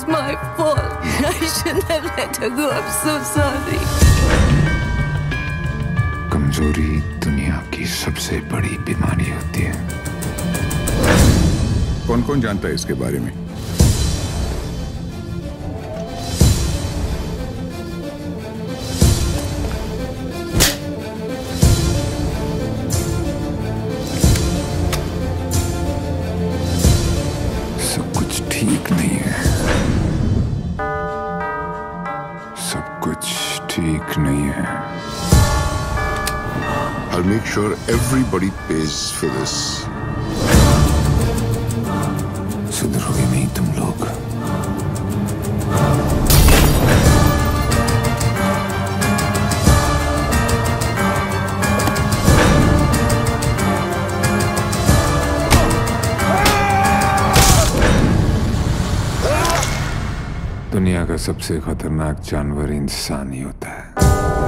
was my fault. I shouldn't have let her go. I'm so sorry. कमज़ोरी दुनिया की सबसे बड़ी बीमारी होती है कौन कौन जानता है इसके बारे में सब कुछ ठीक नहीं है कुछ ठीक नहीं है I'll make sure everybody pays for this. दुनिया का सबसे खतरनाक जानवर इंसान ही होता है।